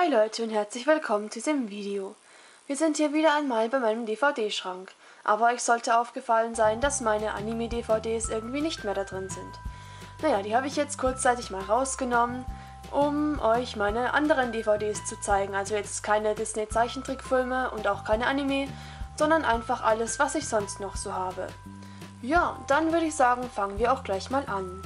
Hi Leute und herzlich willkommen zu diesem Video. Wir sind hier wieder einmal bei meinem DVD-Schrank, aber euch sollte aufgefallen sein, dass meine Anime-DVDs irgendwie nicht mehr da drin sind. Naja, die habe ich jetzt kurzzeitig mal rausgenommen, um euch meine anderen DVDs zu zeigen. Also jetzt keine Disney-Zeichentrickfilme und auch keine Anime, sondern einfach alles, was ich sonst noch so habe. Ja, dann würde ich sagen, fangen wir auch gleich mal an.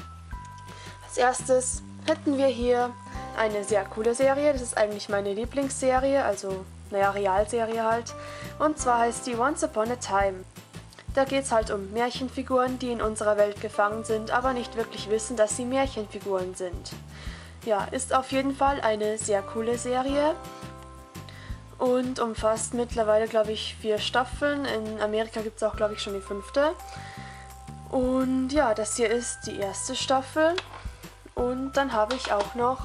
Als erstes hätten wir hier eine sehr coole Serie. Das ist eigentlich meine Lieblingsserie, also naja, Realserie halt. Und zwar heißt die Once Upon a Time. Da geht es halt um Märchenfiguren, die in unserer Welt gefangen sind, aber nicht wirklich wissen, dass sie Märchenfiguren sind. Ja, ist auf jeden Fall eine sehr coole Serie und umfasst mittlerweile, glaube ich, vier Staffeln. In Amerika gibt es auch, glaube ich, schon die fünfte. Und ja, das hier ist die erste Staffel. Und dann habe ich auch noch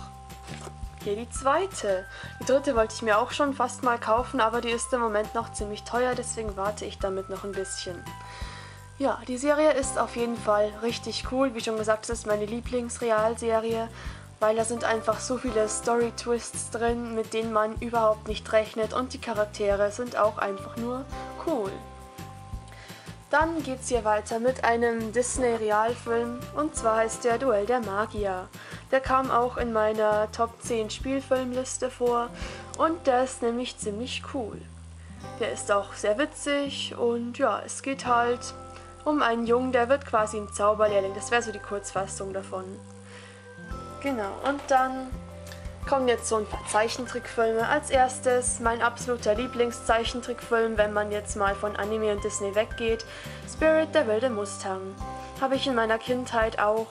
hier die zweite. Die dritte wollte ich mir auch schon fast mal kaufen, aber die ist im Moment noch ziemlich teuer, deswegen warte ich damit noch ein bisschen. Ja, die Serie ist auf jeden Fall richtig cool. Wie schon gesagt, es ist meine Lieblingsrealserie, weil da sind einfach so viele Story-Twists drin, mit denen man überhaupt nicht rechnet und die Charaktere sind auch einfach nur cool. Dann geht's hier weiter mit einem Disney-Realfilm und zwar heißt der Duell der Magier. Der kam auch in meiner Top 10 Spielfilmliste vor und der ist nämlich ziemlich cool. Der ist auch sehr witzig und ja, es geht halt um einen Jungen, der wird quasi ein Zauberlehrling. Das wäre so die Kurzfassung davon. Genau, und dann kommen jetzt so ein paar Zeichentrickfilme. Als erstes mein absoluter Lieblingszeichentrickfilm, wenn man jetzt mal von Anime und Disney weggeht, Spirit der wilde Mustang. Habe ich in meiner Kindheit auch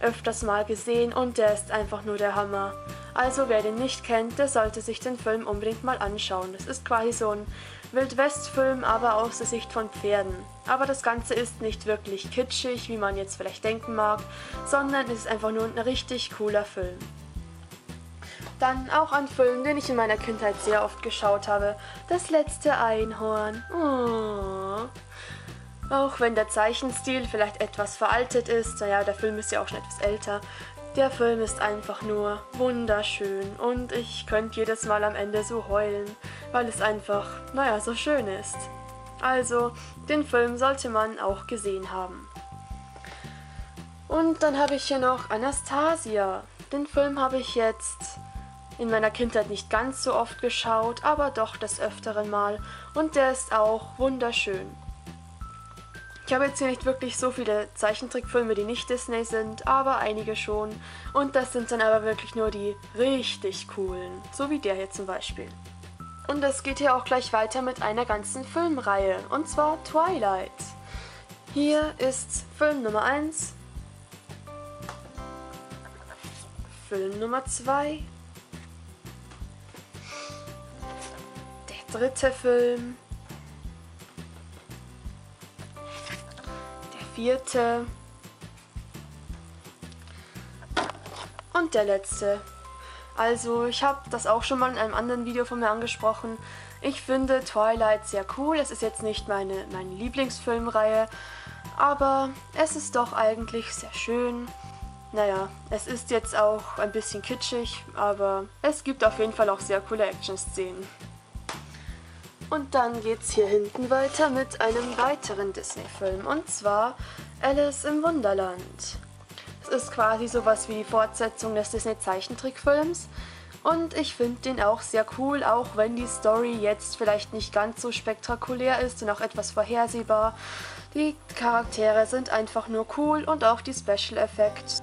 öfters mal gesehen und der ist einfach nur der Hammer. Also wer den nicht kennt, der sollte sich den Film unbedingt mal anschauen. Es ist quasi so ein Wildwest-Film, aber aus der Sicht von Pferden. Aber das Ganze ist nicht wirklich kitschig, wie man jetzt vielleicht denken mag, sondern es ist einfach nur ein richtig cooler Film. Dann auch ein Film, den ich in meiner Kindheit sehr oft geschaut habe. Das letzte Einhorn. Oh. Auch wenn der Zeichenstil vielleicht etwas veraltet ist, naja, der Film ist ja auch schon etwas älter, der Film ist einfach nur wunderschön und ich könnte jedes Mal am Ende so heulen, weil es einfach, naja, so schön ist. Also, den Film sollte man auch gesehen haben. Und dann habe ich hier noch Anastasia. Den Film habe ich jetzt in meiner Kindheit nicht ganz so oft geschaut, aber doch des öfteren Mal und der ist auch wunderschön. Ich habe jetzt hier nicht wirklich so viele Zeichentrickfilme, die nicht Disney sind, aber einige schon. Und das sind dann aber wirklich nur die richtig coolen. So wie der hier zum Beispiel. Und es geht hier auch gleich weiter mit einer ganzen Filmreihe. Und zwar Twilight. Hier ist Film Nummer 1. Film Nummer 2. Der dritte Film. Vierte und der letzte. Also ich habe das auch schon mal in einem anderen Video von mir angesprochen. Ich finde Twilight sehr cool. Es ist jetzt nicht meine, meine Lieblingsfilmreihe, aber es ist doch eigentlich sehr schön. Naja, es ist jetzt auch ein bisschen kitschig, aber es gibt auf jeden Fall auch sehr coole Action-Szenen. Und dann geht's hier hinten weiter mit einem weiteren Disney-Film und zwar Alice im Wunderland. Es ist quasi sowas wie die Fortsetzung des Disney-Zeichentrickfilms und ich finde den auch sehr cool, auch wenn die Story jetzt vielleicht nicht ganz so spektakulär ist und auch etwas vorhersehbar. Die Charaktere sind einfach nur cool und auch die Special Effects.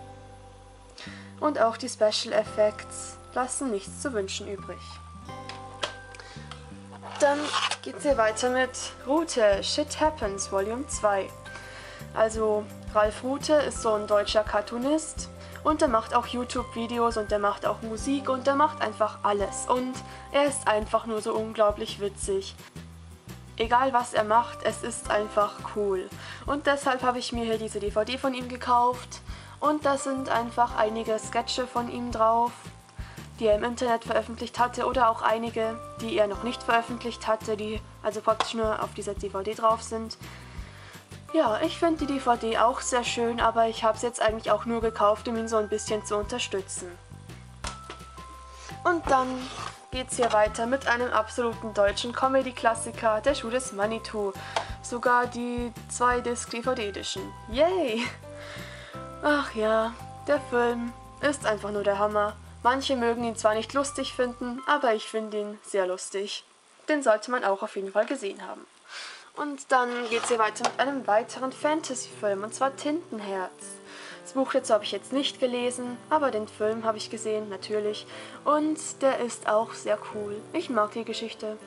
Und auch die Special Effects lassen nichts zu wünschen übrig. Dann geht es hier weiter mit Rute, Shit Happens, Volume 2. Also Ralf Rute ist so ein deutscher Cartoonist und der macht auch YouTube-Videos und der macht auch Musik und der macht einfach alles. Und er ist einfach nur so unglaublich witzig. Egal was er macht, es ist einfach cool. Und deshalb habe ich mir hier diese DVD von ihm gekauft. Und da sind einfach einige Sketche von ihm drauf die er im Internet veröffentlicht hatte oder auch einige, die er noch nicht veröffentlicht hatte, die also praktisch nur auf dieser DVD drauf sind. Ja, ich finde die DVD auch sehr schön, aber ich habe es jetzt eigentlich auch nur gekauft, um ihn so ein bisschen zu unterstützen. Und dann geht's hier weiter mit einem absoluten deutschen Comedy-Klassiker, der Schuh des Manitou. Sogar die 2-Disc-DVD-Edition. Yay! Ach ja, der Film ist einfach nur der Hammer. Manche mögen ihn zwar nicht lustig finden, aber ich finde ihn sehr lustig. Den sollte man auch auf jeden Fall gesehen haben. Und dann geht's hier weiter mit einem weiteren Fantasy-Film, und zwar Tintenherz. Das Buch dazu habe ich jetzt nicht gelesen, aber den Film habe ich gesehen, natürlich. Und der ist auch sehr cool. Ich mag die Geschichte.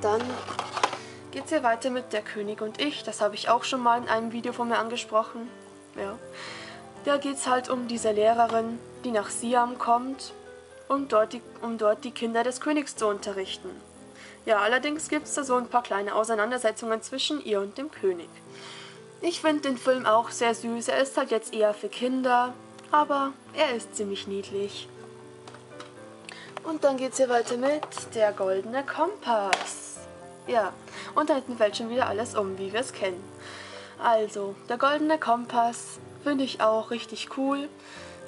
Dann geht's hier weiter mit Der König und ich. Das habe ich auch schon mal in einem Video von mir angesprochen. Ja. Da geht's halt um diese Lehrerin, die nach Siam kommt, um dort die, um dort die Kinder des Königs zu unterrichten. Ja, allerdings gibt es da so ein paar kleine Auseinandersetzungen zwischen ihr und dem König. Ich finde den Film auch sehr süß. Er ist halt jetzt eher für Kinder, aber er ist ziemlich niedlich. Und dann geht es hier weiter mit Der Goldene Kompass. Ja, und da hinten fällt schon wieder alles um, wie wir es kennen. Also, Der Goldene Kompass finde ich auch richtig cool.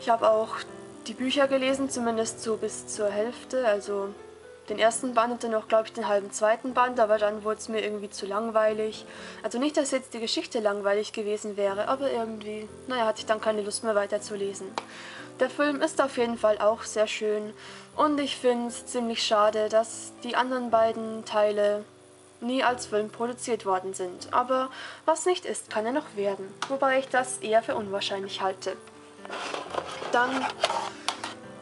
Ich habe auch die Bücher gelesen, zumindest so bis zur Hälfte, also den ersten Band und dann noch, glaube ich, den halben zweiten Band, aber dann wurde es mir irgendwie zu langweilig. Also nicht, dass jetzt die Geschichte langweilig gewesen wäre, aber irgendwie, naja, hatte ich dann keine Lust mehr weiterzulesen. Der Film ist auf jeden Fall auch sehr schön und ich finde es ziemlich schade, dass die anderen beiden Teile nie als Film produziert worden sind. Aber was nicht ist, kann er noch werden, wobei ich das eher für unwahrscheinlich halte. Dann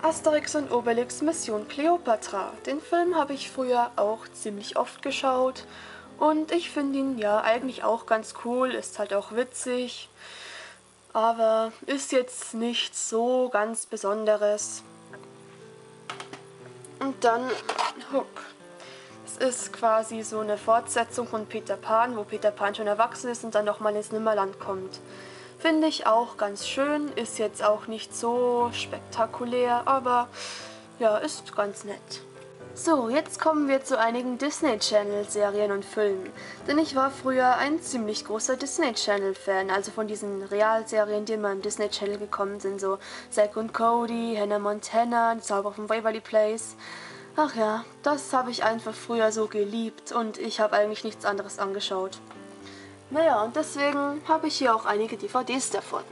Asterix und Obelix Mission Cleopatra. Den Film habe ich früher auch ziemlich oft geschaut und ich finde ihn ja eigentlich auch ganz cool, ist halt auch witzig, aber ist jetzt nicht so ganz Besonderes. Und dann Hook. Ist quasi so eine Fortsetzung von Peter Pan, wo Peter Pan schon erwachsen ist und dann nochmal ins Nimmerland kommt. Finde ich auch ganz schön, ist jetzt auch nicht so spektakulär, aber ja, ist ganz nett. So, jetzt kommen wir zu einigen Disney Channel Serien und Filmen. Denn ich war früher ein ziemlich großer Disney Channel Fan, also von diesen Realserien, die immer im Disney Channel gekommen sind, so Zack und Cody, Hannah Montana, Zauber von Waverly Place. Ach ja, das habe ich einfach früher so geliebt und ich habe eigentlich nichts anderes angeschaut. Naja, und deswegen habe ich hier auch einige DVDs davon.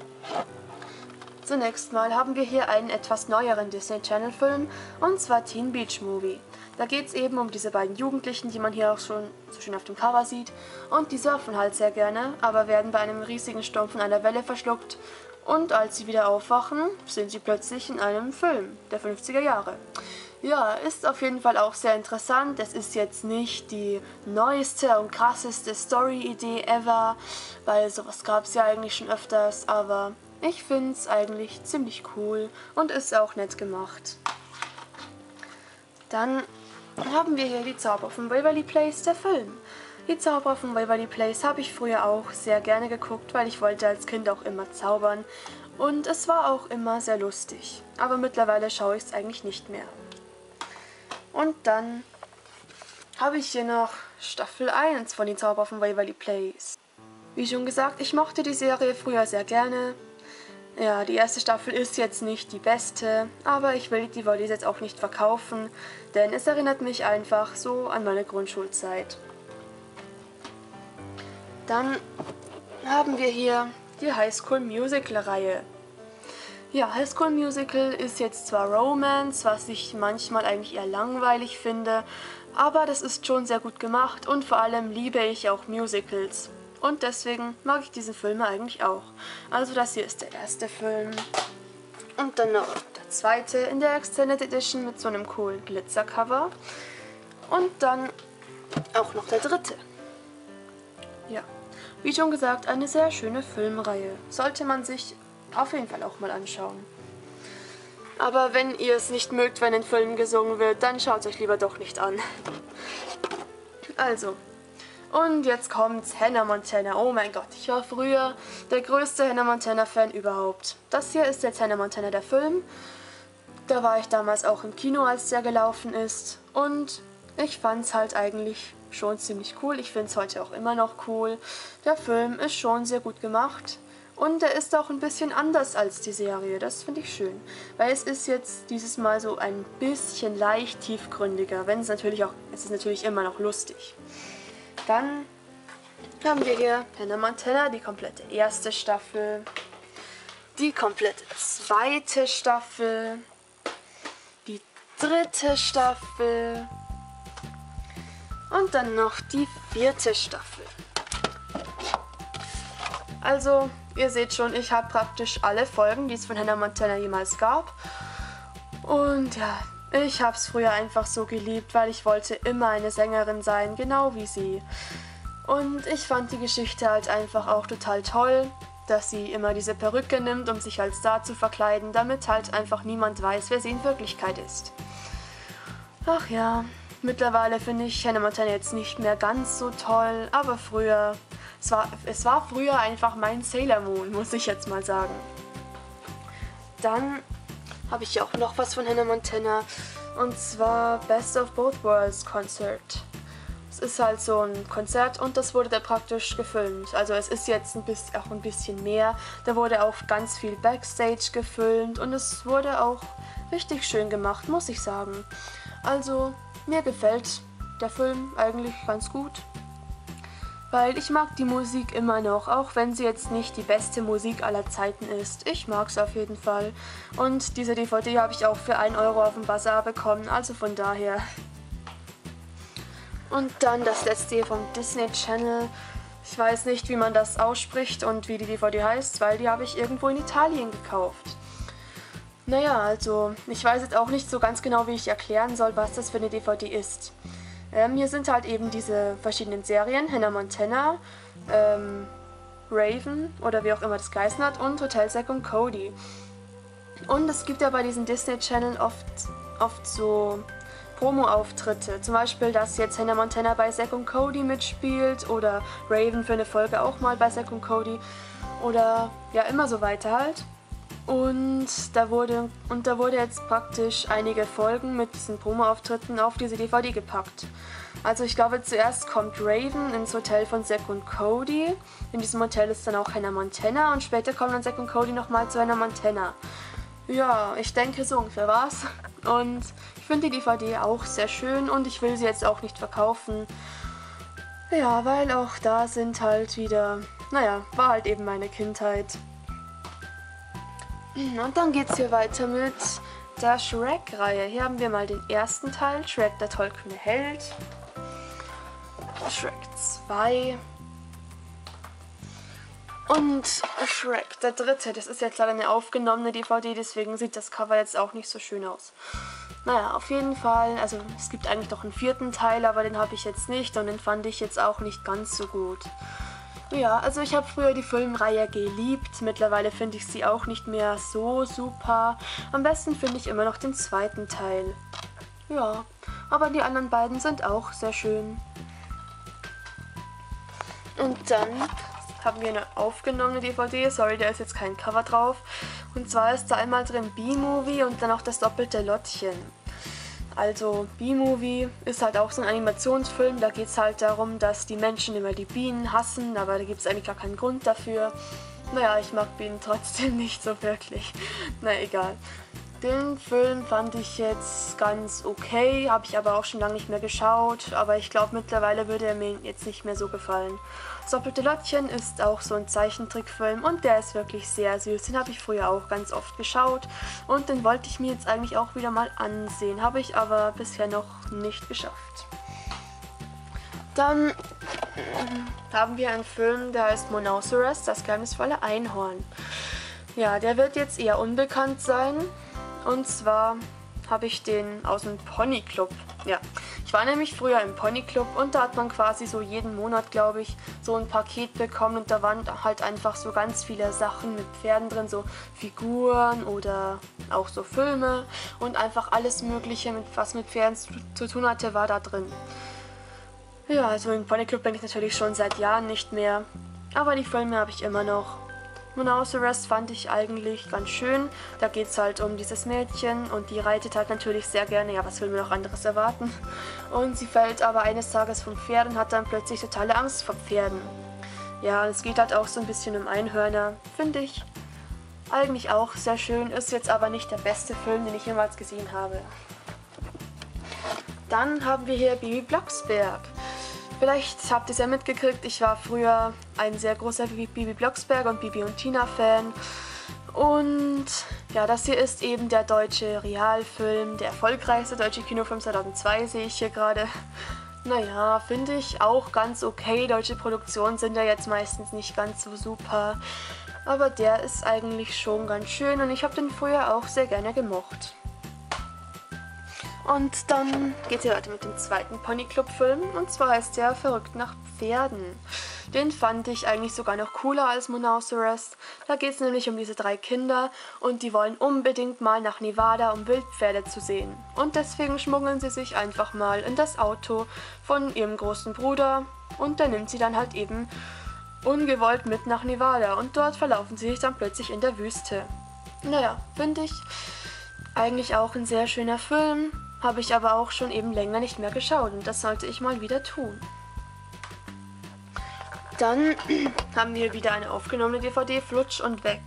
Zunächst mal haben wir hier einen etwas neueren Disney Channel Film, und zwar Teen Beach Movie. Da geht es eben um diese beiden Jugendlichen, die man hier auch schon so schön auf dem Cover sieht. Und die surfen halt sehr gerne, aber werden bei einem riesigen Sturm von einer Welle verschluckt. Und als sie wieder aufwachen, sind sie plötzlich in einem Film der 50er Jahre. Ja, ist auf jeden Fall auch sehr interessant. Es ist jetzt nicht die neueste und krasseste Story-Idee ever, weil sowas gab es ja eigentlich schon öfters, aber ich finde es eigentlich ziemlich cool und ist auch nett gemacht. Dann haben wir hier die Zauber von Waverly Place, der Film. Die Zauber von Waverly Place habe ich früher auch sehr gerne geguckt, weil ich wollte als Kind auch immer zaubern. Und es war auch immer sehr lustig. Aber mittlerweile schaue ich es eigentlich nicht mehr. Und dann habe ich hier noch Staffel 1 von den Zauber von Waverly Place. Wie schon gesagt, ich mochte die Serie früher sehr gerne. Ja, die erste Staffel ist jetzt nicht die beste, aber ich will die DVDs jetzt auch nicht verkaufen, denn es erinnert mich einfach so an meine Grundschulzeit. Dann haben wir hier die High School Musical Reihe. Ja, High School Musical ist jetzt zwar Romance, was ich manchmal eigentlich eher langweilig finde, aber das ist schon sehr gut gemacht und vor allem liebe ich auch Musicals. Und deswegen mag ich diese Filme eigentlich auch. Also das hier ist der erste Film. Und dann noch der zweite in der Extended Edition mit so einem coolen Glitzercover. Und dann auch noch der dritte. Ja, wie schon gesagt, eine sehr schöne Filmreihe. Sollte man sich auf jeden Fall auch mal anschauen. Aber wenn ihr es nicht mögt, wenn in Filmen gesungen wird, dann schaut es euch lieber doch nicht an. Also, und jetzt kommt's, Hannah Montana. Oh mein Gott, ich war früher der größte Hannah Montana-Fan überhaupt. Das hier ist jetzt Hannah Montana, der Film. Da war ich damals auch im Kino, als der gelaufen ist. Und ich fand's halt eigentlich schon ziemlich cool. Ich finde es heute auch immer noch cool. Der Film ist schon sehr gut gemacht. Und er ist auch ein bisschen anders als die Serie. Das finde ich schön. Weil es ist jetzt dieses Mal so ein bisschen leicht tiefgründiger. Wenn es natürlich auch, es ist natürlich immer noch lustig. Dann haben wir hier Hannah Montana, die komplette erste Staffel. Die komplette zweite Staffel. Die dritte Staffel. Und dann noch die vierte Staffel. Also, ihr seht schon, ich habe praktisch alle Folgen, die es von Hannah Montana jemals gab. Und ja, ich habe es früher einfach so geliebt, weil ich wollte immer eine Sängerin sein, genau wie sie. Und ich fand die Geschichte halt einfach auch total toll, dass sie immer diese Perücke nimmt, um sich als Star zu verkleiden, damit halt einfach niemand weiß, wer sie in Wirklichkeit ist. Ach ja, mittlerweile finde ich Hannah Montana jetzt nicht mehr ganz so toll, aber früher es war, es war früher einfach mein Sailor Moon, muss ich jetzt mal sagen. Dann habe ich auch noch was von Hannah Montana. Und zwar Best of Both Worlds Concert. Es ist halt so ein Konzert und das wurde da praktisch gefilmt. Also es ist jetzt ein bisschen, auch ein bisschen mehr. Da wurde auch ganz viel Backstage gefilmt und es wurde auch richtig schön gemacht, muss ich sagen. Also mir gefällt der Film eigentlich ganz gut weil ich mag die Musik immer noch, auch wenn sie jetzt nicht die beste Musik aller Zeiten ist. Ich mag es auf jeden Fall. Und diese DVD habe ich auch für 1 Euro auf dem Bazar bekommen, also von daher. Und dann das letzte vom Disney Channel. Ich weiß nicht, wie man das ausspricht und wie die DVD heißt, weil die habe ich irgendwo in Italien gekauft. Naja, also ich weiß jetzt auch nicht so ganz genau, wie ich erklären soll, was das für eine DVD ist. Ähm, hier sind halt eben diese verschiedenen Serien, Hannah Montana, ähm, Raven oder wie auch immer das geheißen hat und Hotel Zack und Cody. Und es gibt ja bei diesen Disney Channel oft, oft so Promo-Auftritte. Zum Beispiel, dass jetzt Hannah Montana bei Zack und Cody mitspielt oder Raven für eine Folge auch mal bei Zack und Cody oder ja immer so weiter halt. Und da wurde und da wurde jetzt praktisch einige Folgen mit diesen Promo-Auftritten auf diese DVD gepackt. Also ich glaube zuerst kommt Raven ins Hotel von Zack und Cody. In diesem Hotel ist dann auch Hannah Montana und später kommen dann Zack und Cody nochmal zu Hannah Montana. Ja, ich denke so ungefähr war's. Und ich finde die DVD auch sehr schön und ich will sie jetzt auch nicht verkaufen. Ja, weil auch da sind halt wieder, naja, war halt eben meine Kindheit. Und dann geht es hier weiter mit der Shrek-Reihe. Hier haben wir mal den ersten Teil, Shrek der tollkühne Held. Shrek 2. Und Shrek der dritte. Das ist jetzt leider eine aufgenommene DVD, deswegen sieht das Cover jetzt auch nicht so schön aus. Naja, auf jeden Fall, also es gibt eigentlich noch einen vierten Teil, aber den habe ich jetzt nicht und den fand ich jetzt auch nicht ganz so gut. Ja, also ich habe früher die Filmreihe geliebt. Mittlerweile finde ich sie auch nicht mehr so super. Am besten finde ich immer noch den zweiten Teil. Ja, aber die anderen beiden sind auch sehr schön. Und dann haben wir eine aufgenommene DVD. Sorry, da ist jetzt kein Cover drauf. Und zwar ist da einmal drin B-Movie und dann auch das doppelte Lottchen. Also B-Movie ist halt auch so ein Animationsfilm. Da geht es halt darum, dass die Menschen immer die Bienen hassen, aber da gibt es eigentlich gar keinen Grund dafür. Naja, ich mag Bienen trotzdem nicht so wirklich. Na egal. Den Film fand ich jetzt ganz okay, habe ich aber auch schon lange nicht mehr geschaut, aber ich glaube mittlerweile würde er mir jetzt nicht mehr so gefallen. Doppelte Lottchen ist auch so ein Zeichentrickfilm und der ist wirklich sehr süß. Den habe ich früher auch ganz oft geschaut und den wollte ich mir jetzt eigentlich auch wieder mal ansehen, habe ich aber bisher noch nicht geschafft. Dann haben wir einen Film, der heißt Monoceros, das geheimnisvolle Einhorn. Ja, der wird jetzt eher unbekannt sein. Und zwar habe ich den aus dem Pony Club. Ja, ich war nämlich früher im Pony Club und da hat man quasi so jeden Monat, glaube ich, so ein Paket bekommen und da waren halt einfach so ganz viele Sachen mit Pferden drin, so Figuren oder auch so Filme und einfach alles Mögliche, was mit Pferden zu, zu tun hatte, war da drin. Ja, also im Pony Club bin ich natürlich schon seit Jahren nicht mehr, aber die Filme habe ich immer noch Monoceros fand ich eigentlich ganz schön. Da geht es halt um dieses Mädchen und die reitet halt natürlich sehr gerne. Ja, was will man noch anderes erwarten? Und sie fällt aber eines Tages vom Pferd und hat dann plötzlich totale Angst vor Pferden. Ja, es geht halt auch so ein bisschen um Einhörner. Finde ich eigentlich auch sehr schön. Ist jetzt aber nicht der beste Film, den ich jemals gesehen habe. Dann haben wir hier Bibi Blocksberg. Vielleicht habt ihr es ja mitgekriegt, ich war früher ein sehr großer Bibi Blocksberg und Bibi und Tina Fan. Und ja, das hier ist eben der deutsche Realfilm, der erfolgreichste deutsche Kinofilm 2002, sehe ich hier gerade. Naja, finde ich auch ganz okay. Deutsche Produktionen sind ja jetzt meistens nicht ganz so super. Aber der ist eigentlich schon ganz schön und ich habe den früher auch sehr gerne gemocht. Und dann geht es weiter mit dem zweiten Ponyclub-Film und zwar heißt der Verrückt nach Pferden. Den fand ich eigentlich sogar noch cooler als Monoceros. Da geht es nämlich um diese drei Kinder und die wollen unbedingt mal nach Nevada, um Wildpferde zu sehen. Und deswegen schmuggeln sie sich einfach mal in das Auto von ihrem großen Bruder und der nimmt sie dann halt eben ungewollt mit nach Nevada und dort verlaufen sie sich dann plötzlich in der Wüste. Naja, finde ich eigentlich auch ein sehr schöner Film. Habe ich aber auch schon eben länger nicht mehr geschaut und das sollte ich mal wieder tun. Dann haben wir wieder eine aufgenommene DVD, Flutsch und Weg.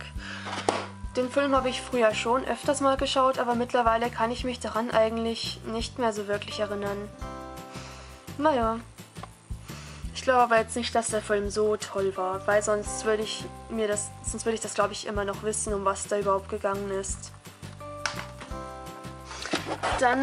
Den Film habe ich früher schon öfters mal geschaut, aber mittlerweile kann ich mich daran eigentlich nicht mehr so wirklich erinnern. Naja. Ich glaube aber jetzt nicht, dass der Film so toll war, weil sonst würde ich mir das, sonst würde ich das glaube ich immer noch wissen, um was da überhaupt gegangen ist. Dann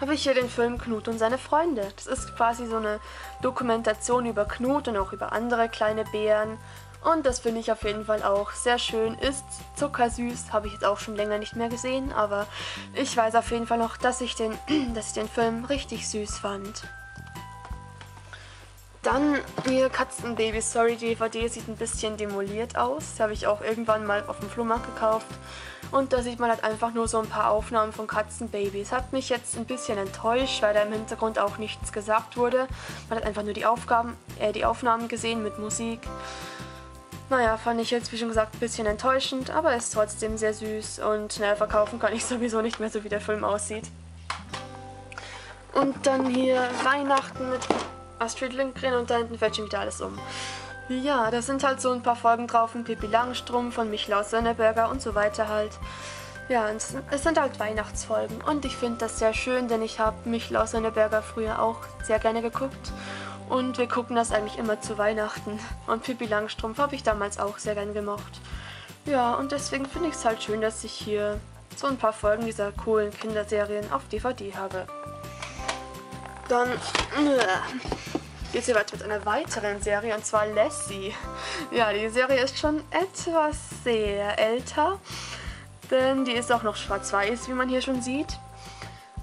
habe ich hier den Film Knut und seine Freunde. Das ist quasi so eine Dokumentation über Knut und auch über andere kleine Bären. Und das finde ich auf jeden Fall auch sehr schön. Ist zuckersüß, habe ich jetzt auch schon länger nicht mehr gesehen, aber ich weiß auf jeden Fall noch, dass ich den, dass ich den Film richtig süß fand. Dann hier Katzenbaby Sorry DVD sieht ein bisschen demoliert aus. Das habe ich auch irgendwann mal auf dem Flohmarkt gekauft. Und da sieht man halt einfach nur so ein paar Aufnahmen von Katzenbabys. Hat mich jetzt ein bisschen enttäuscht, weil da im Hintergrund auch nichts gesagt wurde. Man hat einfach nur die, Aufgaben, äh, die Aufnahmen gesehen mit Musik. Naja, fand ich jetzt wie schon gesagt ein bisschen enttäuschend, aber ist trotzdem sehr süß und naja, verkaufen kann ich sowieso nicht mehr so wie der Film aussieht. Und dann hier Weihnachten mit Astrid Lindgren und da hinten fällt schon wieder alles um. Ja, da sind halt so ein paar Folgen drauf von Pippi Langstrumpf, von Michlaus Sönneberger und so weiter halt. Ja, es sind halt Weihnachtsfolgen und ich finde das sehr schön, denn ich habe Michlaus Sönneberger früher auch sehr gerne geguckt. Und wir gucken das eigentlich immer zu Weihnachten. Und Pippi Langstrumpf habe ich damals auch sehr gern gemocht. Ja, und deswegen finde ich es halt schön, dass ich hier so ein paar Folgen dieser coolen Kinderserien auf DVD habe. Dann geht hier weiter mit einer weiteren Serie und zwar Lassie. Ja, die Serie ist schon etwas sehr älter, denn die ist auch noch schwarz-weiß, wie man hier schon sieht.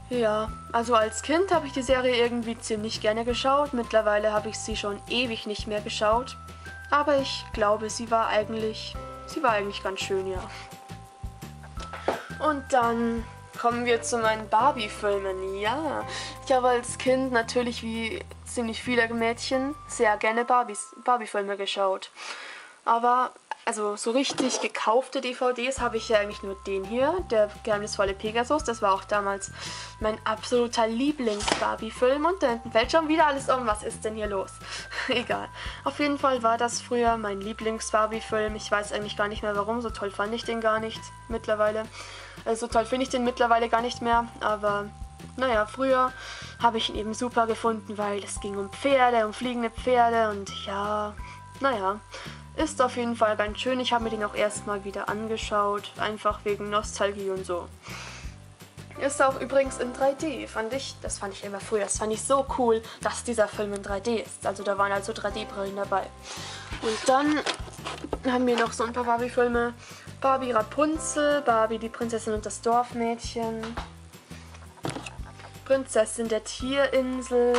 Ja, also als Kind habe ich die Serie irgendwie ziemlich gerne geschaut. Mittlerweile habe ich sie schon ewig nicht mehr geschaut. Aber ich glaube, sie war eigentlich, sie war eigentlich ganz schön, ja. Und dann kommen wir zu meinen Barbie-Filmen. Ja, ich habe als Kind natürlich wie ziemlich viele Mädchen sehr gerne Barbie-Filme geschaut. Aber also so richtig gekaufte DVDs habe ich ja eigentlich nur den hier, der geheimnisvolle Pegasus. Das war auch damals mein absoluter Lieblings-Barbie-Film. Und da hinten fällt schon wieder alles um. Was ist denn hier los? Egal. Auf jeden Fall war das früher mein Lieblings-Barbie-Film. Ich weiß eigentlich gar nicht mehr warum. So toll fand ich den gar nicht mittlerweile. Also so toll finde ich den mittlerweile gar nicht mehr. Aber naja, früher habe ich ihn eben super gefunden, weil es ging um Pferde, um fliegende Pferde und ja, naja, ist auf jeden Fall ganz schön. Ich habe mir den auch erstmal wieder angeschaut, einfach wegen Nostalgie und so. Ist auch übrigens in 3D, fand ich. Das fand ich immer früher. Das fand ich so cool, dass dieser Film in 3D ist. Also da waren also 3D-Brillen dabei. Und dann haben wir noch so ein paar Barbie-Filme. Barbie Rapunzel, Barbie die Prinzessin und das Dorfmädchen, Prinzessin der Tierinsel,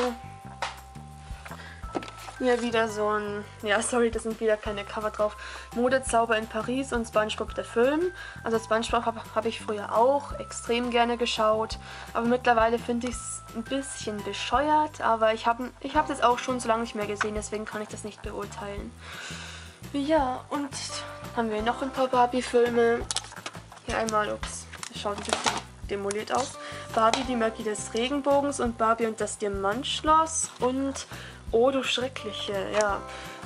hier wieder so ein, ja sorry, da sind wieder keine Cover drauf, Modezauber in Paris und Spongebob der Film. Also Spongebob habe hab ich früher auch extrem gerne geschaut, aber mittlerweile finde ich es ein bisschen bescheuert, aber ich habe ich hab das auch schon so lange nicht mehr gesehen, deswegen kann ich das nicht beurteilen. Ja, und haben wir noch ein paar Barbie-Filme. Hier einmal, ups, das schaut ein bisschen demoliert aus. Barbie, die Magie des Regenbogens und Barbie und das Diamantschloss und Oh du Schreckliche, ja.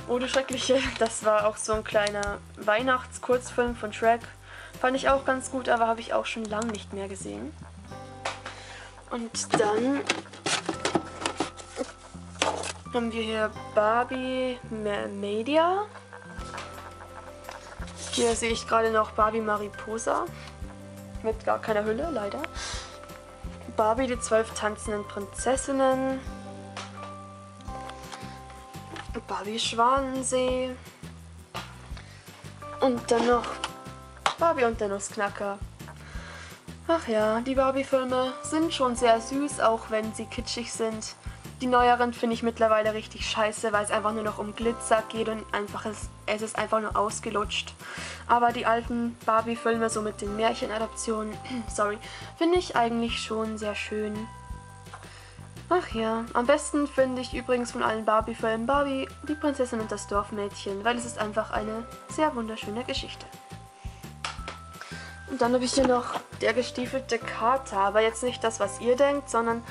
Oh du Schreckliche, das war auch so ein kleiner Weihnachtskurzfilm von Shrek. Fand ich auch ganz gut, aber habe ich auch schon lange nicht mehr gesehen. Und dann haben wir hier Barbie Media. Hier sehe ich gerade noch Barbie Mariposa. Mit gar keiner Hülle, leider. Barbie, die zwölf tanzenden Prinzessinnen. Barbie Schwanensee. Und dann noch Barbie und der Nussknacker. Ach ja, die Barbie-Filme sind schon sehr süß, auch wenn sie kitschig sind. Die neueren finde ich mittlerweile richtig scheiße, weil es einfach nur noch um Glitzer geht und einfach ist, es ist einfach nur ausgelutscht. Aber die alten Barbie-Filme, so mit den Märchenadaptionen, sorry, finde ich eigentlich schon sehr schön. Ach ja, am besten finde ich übrigens von allen Barbie-Filmen Barbie, die Prinzessin und das Dorfmädchen, weil es ist einfach eine sehr wunderschöne Geschichte. Und dann habe ich hier noch der gestiefelte Kater, aber jetzt nicht das, was ihr denkt, sondern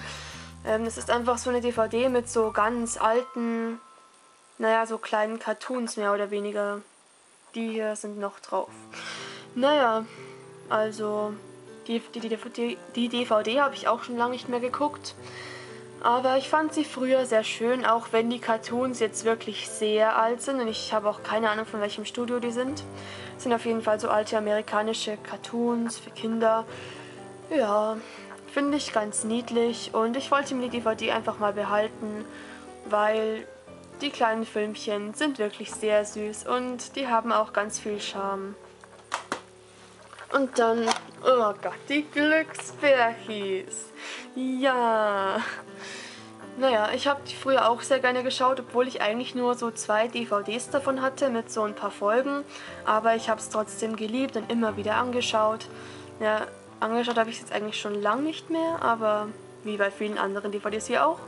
ähm, es ist einfach so eine DVD mit so ganz alten, naja, so kleinen Cartoons mehr oder weniger. Die hier sind noch drauf. Naja, also die, die, die, die DVD habe ich auch schon lange nicht mehr geguckt. Aber ich fand sie früher sehr schön, auch wenn die Cartoons jetzt wirklich sehr alt sind. Und ich habe auch keine Ahnung, von welchem Studio die sind. Das sind auf jeden Fall so alte amerikanische Cartoons für Kinder. Ja, finde ich ganz niedlich. Und ich wollte mir die DVD einfach mal behalten, weil die kleinen Filmchen sind wirklich sehr süß und die haben auch ganz viel Charme. Und dann, oh Gott, die Glücksbärchis. Ja. Naja, ich habe die früher auch sehr gerne geschaut, obwohl ich eigentlich nur so zwei DVDs davon hatte mit so ein paar Folgen. Aber ich habe es trotzdem geliebt und immer wieder angeschaut. Ja, angeschaut habe ich es jetzt eigentlich schon lang nicht mehr, aber wie bei vielen anderen DVDs hier auch.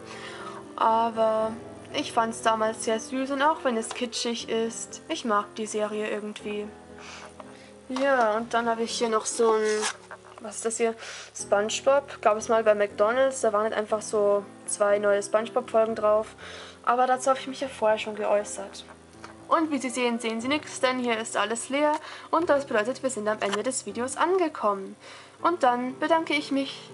Aber ich fand es damals sehr süß und auch wenn es kitschig ist, ich mag die Serie irgendwie. Ja, und dann habe ich hier noch so ein was ist das hier? SpongeBob. Gab es mal bei McDonalds. Da waren halt einfach so zwei neue SpongeBob-Folgen drauf. Aber dazu habe ich mich ja vorher schon geäußert. Und wie Sie sehen, sehen Sie nichts, denn hier ist alles leer. Und das bedeutet, wir sind am Ende des Videos angekommen. Und dann bedanke ich mich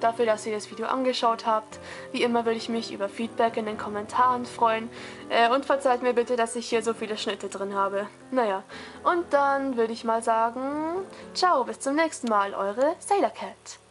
dafür, dass ihr das Video angeschaut habt. Wie immer würde ich mich über Feedback in den Kommentaren freuen. Äh, und verzeiht mir bitte, dass ich hier so viele Schnitte drin habe. Naja, und dann würde ich mal sagen, ciao, bis zum nächsten Mal, eure Sailor Cat.